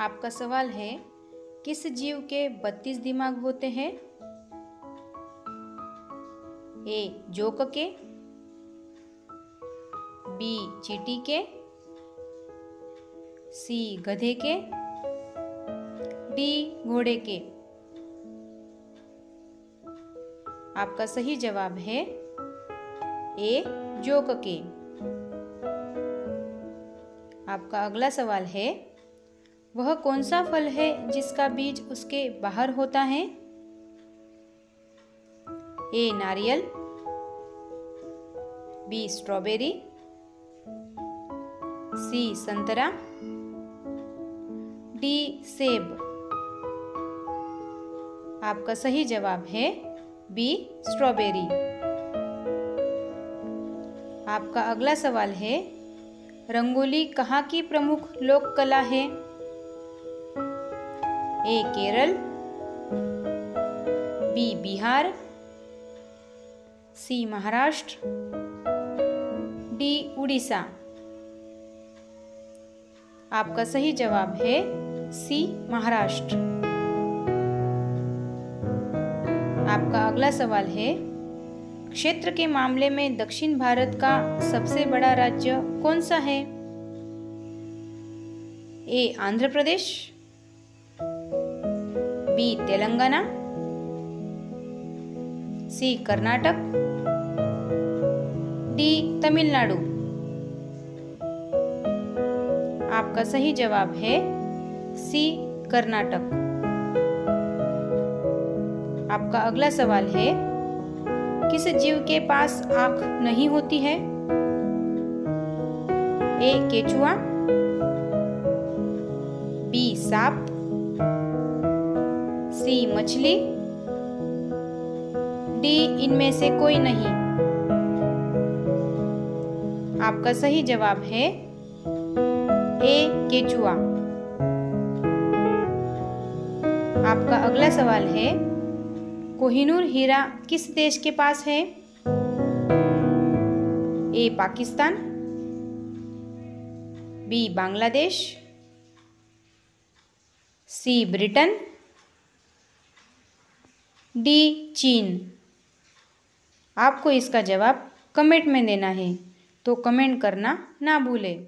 आपका सवाल है, किस जीव के बत्तीस दिमाग होते हैं? ए, जोक के। बी, चीटी के। सी, गधे के। डी, घोड़े के। आपका सही जवाब है, ए, जोक के। आपका अगला सवाल है वह कौन सा फल है जिसका बीज उसके बाहर होता है? ए, नारियल। B, strawberry. सी, संतरा। डी, सेब। आपका सही जवाब है बी, स्ट्रॉबेरी। आपका अगला सवाल है, रंगोली कहाँ की प्रमुख लोक कला है? A Kerala B Bihar C Maharashtra D Orissa. आपका सही जवाब है सी महाराष्ट्र। आपका अगला सवाल है, क्षेत्र के मामले में दक्षिण भारत का सबसे बड़ा राज्य कौन सा है? A Andhra Pradesh B Telangana, C Karnataka, D Tamil Nadu. आपका सही जवाब है सी कर्नाटक। आपका अगला सवाल है, किस जीव के पास आँख नहीं होती है? ए केचुआ, बी सांप सी मछली? डी इनमें से कोई नहीं। आपका सही जवाब है ए केचुआ। आपका अगला सवाल है, कोहिनूर हीरा किस देश के पास है? A Pakistan, B Bangladesh, C Britain D चीन। आपको इसका जवाब कमेंट में देना है तो कमेंट करना ना भूलें।